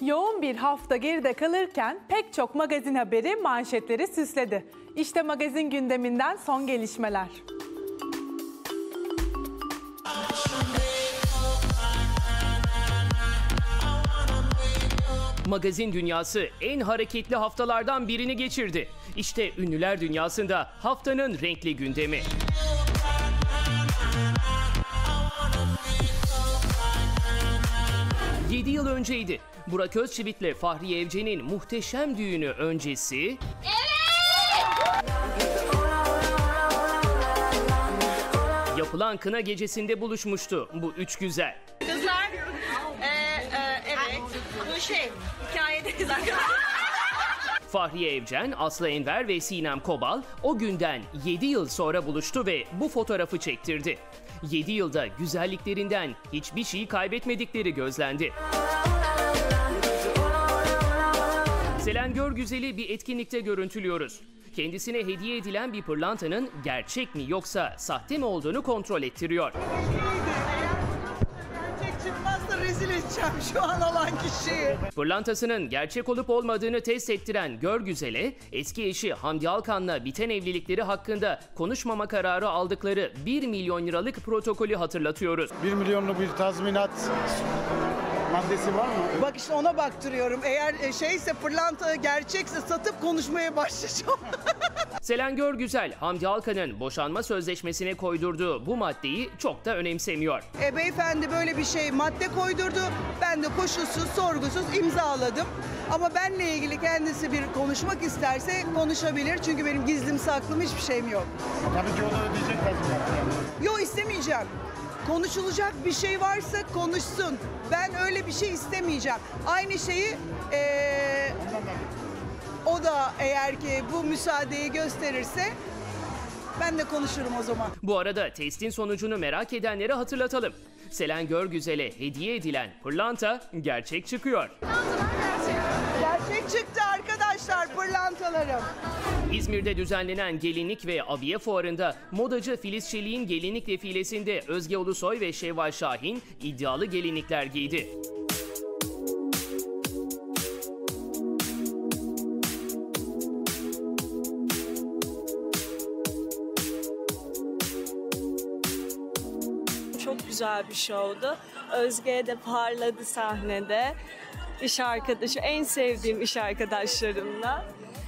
Yoğun bir hafta geride kalırken pek çok magazin haberi manşetleri süsledi. İşte magazin gündeminden son gelişmeler. Magazin dünyası en hareketli haftalardan birini geçirdi. İşte ünlüler dünyasında haftanın renkli gündemi. Yıl önceydi. Burak Özçivit'le Fahriye Evcen'in muhteşem düğünü öncesi... Yapılan kına gecesinde buluşmuştu bu üç güzel. Kızlar, e, e, evet, bu şey, hikayedeyiz arkadaşlar. Fahriye Evcen, Aslı Enver ve Sinem Kobal o günden 7 yıl sonra buluştu ve bu fotoğrafı çektirdi. 7 yılda güzelliklerinden hiçbir şeyi kaybetmedikleri gözlendi. Selen Görgüzel'i bir etkinlikte görüntülüyoruz. Kendisine hediye edilen bir pırlantanın gerçek mi yoksa sahte mi olduğunu kontrol ettiriyor. Rezil edeceğim şu an alan kişiyi. Pırlantasının gerçek olup olmadığını test ettiren Görgüzel'e eski eşi Hamdi Alkan'la biten evlilikleri hakkında konuşmama kararı aldıkları 1 milyon liralık protokolü hatırlatıyoruz. 1 milyonluk bir tazminat maddesi var mı? Bak işte ona baktırıyorum. Eğer e, şeyse pırlanta gerçekse satıp konuşmaya başlayacağım. Selen Görgüzel, Hamdi Alkan'ın boşanma sözleşmesine koydurduğu bu maddeyi çok da önemsemiyor. e, beyefendi böyle bir şey madde koydurdu. Ben de koşulsuz, sorgusuz imzaladım. Ama benle ilgili kendisi bir konuşmak isterse konuşabilir. Çünkü benim gizlim saklım hiçbir şeyim yok. Tabii ki onu ödeyecek. Yok istemeyeceğim. Konuşulacak bir şey varsa konuşsun. Ben öyle bir şey istemeyeceğim. Aynı şeyi eee, o da eğer ki bu müsaadeyi gösterirse ben de konuşurum o zaman. Bu arada testin sonucunu merak edenlere hatırlatalım. Selen Görgüzel'e hediye edilen pırlanta gerçek çıkıyor. Gerçek çıktı arkadaşlar pırlantalarım. İzmir'de düzenlenen gelinlik ve abiye fuarında modacı Filiz Çelik'in gelinlik defilesinde Özge Ulusoy ve Şevval Şahin iddialı gelinlikler giydi. Çok güzel bir şovdu. Özge de parladı sahnede. İş arkadaşı, en sevdiğim iş arkadaşlarımla.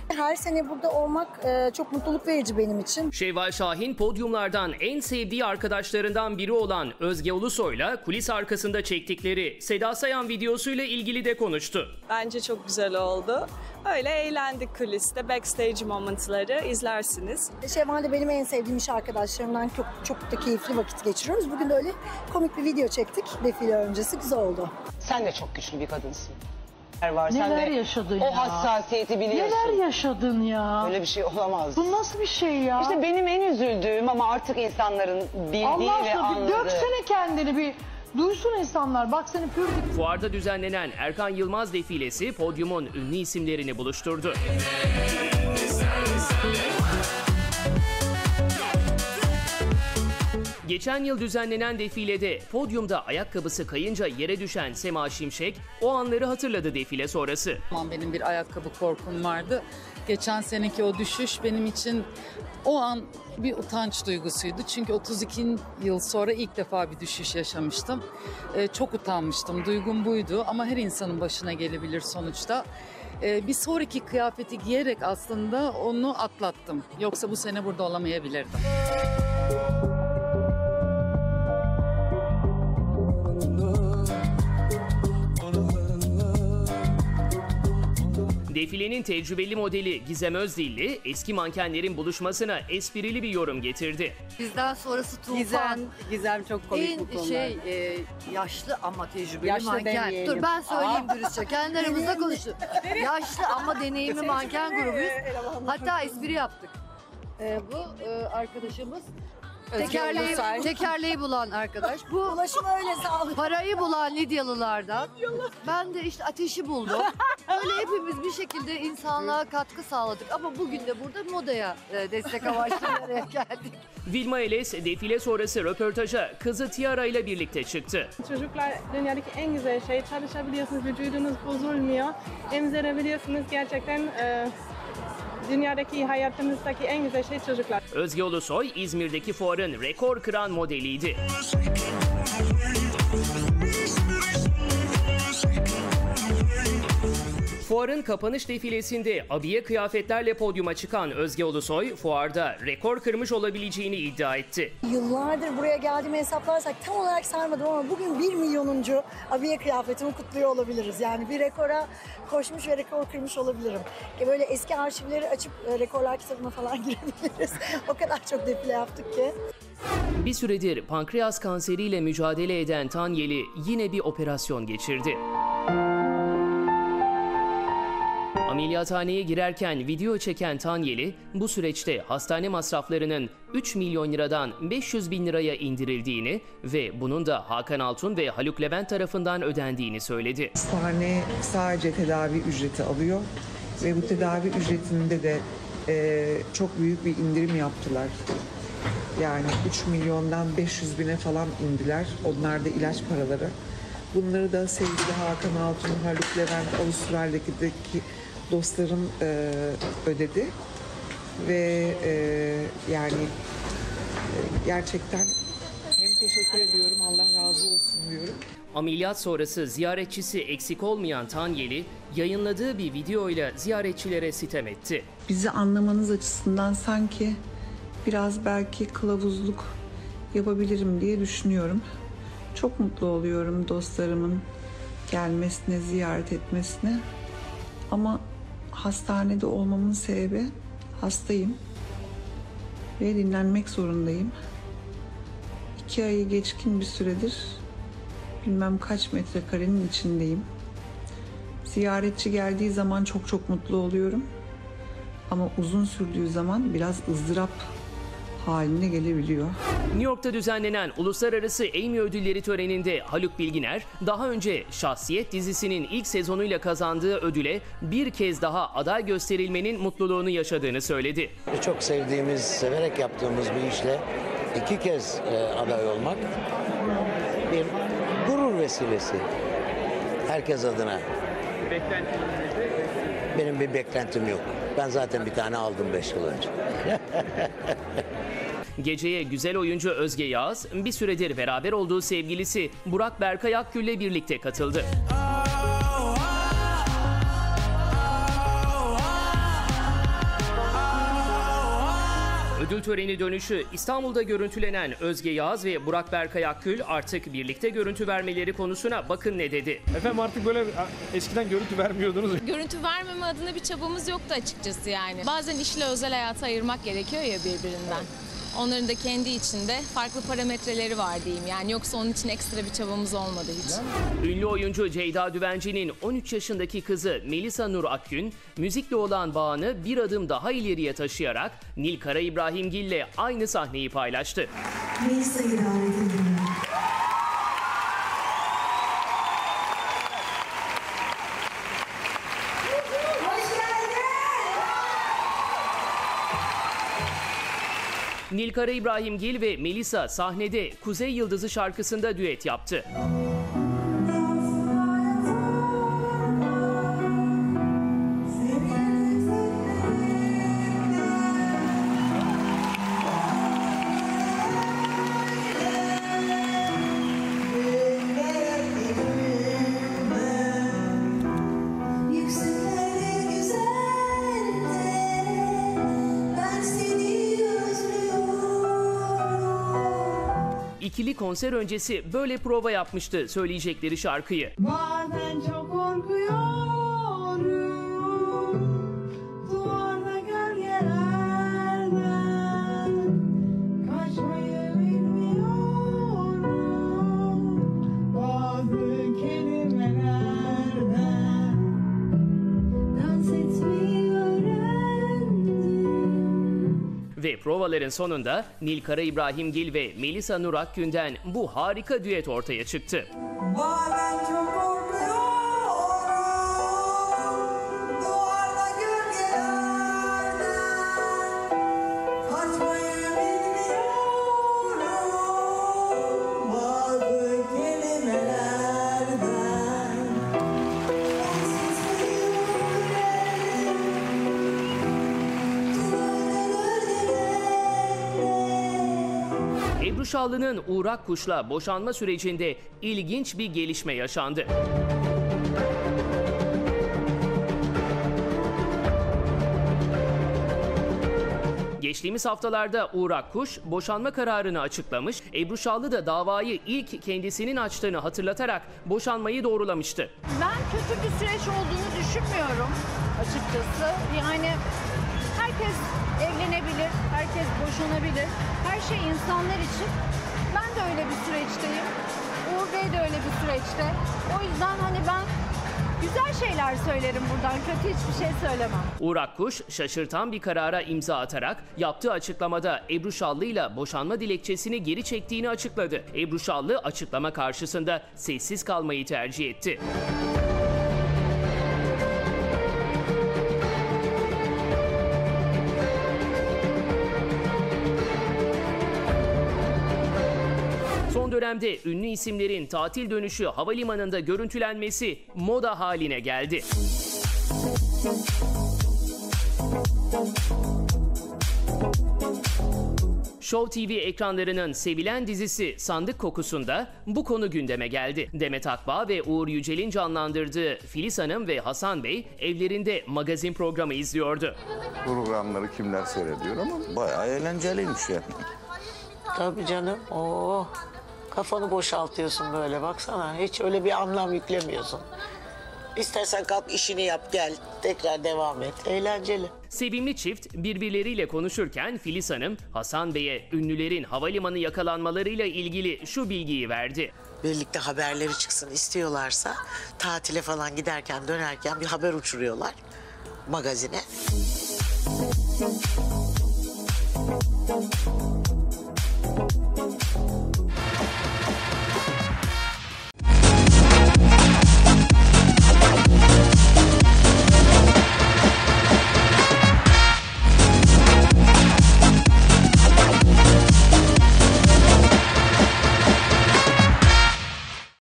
Her sene burada olmak e, çok mutluluk verici benim için. Şevval Şahin podyumlardan en sevdiği arkadaşlarından biri olan Özge Ulusoy'la kulis arkasında çektikleri Seda Sayan videosuyla ilgili de konuştu. Bence çok güzel oldu. Öyle eğlendik kuliste. Backstage momentları izlersiniz. Şevval de benim en sevdiğim iş arkadaşlarımdan çok çok da keyifli vakit geçiriyoruz. Bugün de öyle komik bir video çektik defile öncesi. Güzel oldu. Sen de çok güçlü bir kadınsın. Var. Sen Neler de yaşadın o ya? hassasiyeti biliyorsun. Neler yaşadın ya? Öyle bir şey olamaz. Bu nasıl bir şey ya? İşte benim en üzüldüğüm ama artık insanların bildiği Allah ve aşkına bir anladığı. döksene kendini bir duysun insanlar. Bak seni pür Fuarda düzenlenen Erkan Yılmaz defilesi podyumun ünlü isimlerini buluşturdu. Geçen yıl düzenlenen defilede podyumda ayakkabısı kayınca yere düşen Sema Şimşek o anları hatırladı defile sonrası. benim bir ayakkabı korkum vardı. Geçen seneki o düşüş benim için o an bir utanç duygusuydu. Çünkü 32 yıl sonra ilk defa bir düşüş yaşamıştım. Ee, çok utanmıştım. Duygum buydu ama her insanın başına gelebilir sonuçta. Ee, bir sonraki kıyafeti giyerek aslında onu atlattım. Yoksa bu sene burada olamayabilirdim. Defilenin tecrübeli modeli Gizem Özdilli eski mankenlerin buluşmasına esprili bir yorum getirdi. Bizden sonrası Tufan. Gizem, Gizem çok komik en bu konularda. şey e, yaşlı ama tecrübeli Yaşlı manken. demeyelim. Dur ben söyleyeyim dürüstçe. Kendi aramızda konuştuk. yaşlı ama deneyimli manken grubuyuz. Hatta espri yaptık. E, bu e, arkadaşımız tekerleği, tekerleği bulan arkadaş. Bu Ulaşım öyle sağlık. parayı bulan Lidyalılardan. Ben de işte ateşi buldum. Böyle hepimiz bir şekilde insanlığa katkı sağladık ama bugün de burada modaya e, destek amaçlı bir araya geldik. Vilma Eles defile sonrası röportaja kızı Tiara ile birlikte çıktı. Çocuklar dünyadaki en güzel şey çalışabiliyorsunuz, vücudunuz bozulmuyor. Emzirebiliyorsunuz gerçekten e, dünyadaki hayatımızdaki en güzel şey çocuklar. Özge Ulusoy İzmir'deki fuarın rekor kıran modeliydi. Fuarın kapanış defilesinde abiye kıyafetlerle podyuma çıkan Özge Ulusoy, fuarda rekor kırmış olabileceğini iddia etti. Yıllardır buraya geldiğimi hesaplarsak tam olarak sarmadım ama bugün 1 milyonuncu abiye kıyafetimi kutluyor olabiliriz. Yani bir rekora koşmuş ve rekor kırmış olabilirim. E, Böyle eski arşivleri açıp e, rekorlar kitabına falan girebiliriz. o kadar çok defile yaptık ki. Bir süredir pankreas kanseriyle mücadele eden Tanyeli yine bir operasyon geçirdi. Ameliyathaneye girerken video çeken Tanyeli, bu süreçte hastane masraflarının 3 milyon liradan 500 bin liraya indirildiğini ve bunun da Hakan Altun ve Haluk Levent tarafından ödendiğini söyledi. Hastane sadece tedavi ücreti alıyor ve bu tedavi ücretinde de e, çok büyük bir indirim yaptılar. Yani 3 milyondan 500 bine falan indiler. Onlar da ilaç paraları. Bunları da sevgili Hakan Altun, Haluk Levent, Avustralya'daki dostlarım e, ödedi. Ve e, yani e, gerçekten hem teşekkür ediyorum, Allah razı olsun diyorum. Ameliyat sonrası ziyaretçisi eksik olmayan Tanyeli, yayınladığı bir videoyla ziyaretçilere sitem etti. bizi anlamanız açısından sanki biraz belki kılavuzluk yapabilirim diye düşünüyorum. Çok mutlu oluyorum dostlarımın gelmesine, ziyaret etmesine. Ama hastanede olmamın sebebi hastayım ve dinlenmek zorundayım. İki ayı geçkin bir süredir bilmem kaç metrekarenin içindeyim. Ziyaretçi geldiği zaman çok çok mutlu oluyorum. Ama uzun sürdüğü zaman biraz ızdırap haline gelebiliyor. New York'ta düzenlenen Uluslararası Emmy Ödülleri töreninde Haluk Bilginer, daha önce Şahsiyet dizisinin ilk sezonuyla kazandığı ödüle bir kez daha aday gösterilmenin mutluluğunu yaşadığını söyledi. Çok sevdiğimiz, severek yaptığımız bir işle iki kez e, aday olmak bir gurur vesilesi. Herkes adına. Benim bir beklentim yok. Ben zaten bir tane aldım beş yıl önce. Geceye güzel oyuncu Özge Yağız, bir süredir beraber olduğu sevgilisi Burak Berkay Akgül'le birlikte katıldı. Ödül töreni dönüşü İstanbul'da görüntülenen Özge Yağız ve Burak Berkay Akgül artık birlikte görüntü vermeleri konusuna bakın ne dedi. Efendim artık böyle eskiden görüntü vermiyordunuz. Görüntü vermeme adına bir çabamız yoktu açıkçası yani. Bazen işle özel hayatı ayırmak gerekiyor ya birbirinden. Onların da kendi içinde farklı parametreleri var diyeyim. Yani yoksa onun için ekstra bir çabamız olmadı hiç. Ünlü oyuncu Ceyda Düvenci'nin 13 yaşındaki kızı Melisa Nur Akgün, müzikle olan bağını bir adım daha ileriye taşıyarak Nil Kara İbrahimgil'le aynı sahneyi paylaştı. Melisa'yı davet ediyorum. Nilkara İbrahimgil ve Melisa sahnede Kuzey Yıldızı şarkısında düet yaptı. İkili konser öncesi böyle prova yapmıştı söyleyecekleri şarkıyı. Bazen çok provaların sonunda Nilkara İbrahimgil ve Melisa Nur Akgün'den bu harika düet ortaya çıktı. Bazen çok Ebru Şallı'nın Uğrak Kuş'la boşanma sürecinde ilginç bir gelişme yaşandı. Geçtiğimiz haftalarda Uğrak Kuş boşanma kararını açıklamış, Ebru Şallı da davayı ilk kendisinin açtığını hatırlatarak boşanmayı doğrulamıştı. Ben kötü bir süreç olduğunu düşünmüyorum açıkçası. Yani herkes evlenebilir, herkes boşanabilir. Her şey insanlar için. Ben de öyle bir süreçteyim. Uğur Bey de öyle bir süreçte. O yüzden hani ben güzel şeyler söylerim buradan. Kötü hiçbir şey söylemem. Uğrak Kuş şaşırtan bir karara imza atarak yaptığı açıklamada Ebru Şallı ile boşanma dilekçesini geri çektiğini açıkladı. Ebru Şallı açıklama karşısında sessiz kalmayı tercih etti. Dönemde ünlü isimlerin tatil dönüşü havalimanında görüntülenmesi moda haline geldi. Show TV ekranlarının sevilen dizisi Sandık Kokusu'nda bu konu gündeme geldi. Demet Akbağ ve Uğur Yücel'in canlandırdığı Filiz Hanım ve Hasan Bey evlerinde magazin programı izliyordu. Programları kimler seyrediyor ama bayağı eğlenceliymiş yani. Tabii canım. Oo. Kafanı boşaltıyorsun böyle baksana. Hiç öyle bir anlam yüklemiyorsun. İstersen kalk işini yap gel. Tekrar devam et. Eğlenceli. Sevimli çift birbirleriyle konuşurken Filiz Hanım, Hasan Bey'e ünlülerin havalimanı yakalanmalarıyla ilgili şu bilgiyi verdi. Birlikte haberleri çıksın istiyorlarsa tatile falan giderken dönerken bir haber uçuruyorlar magazine.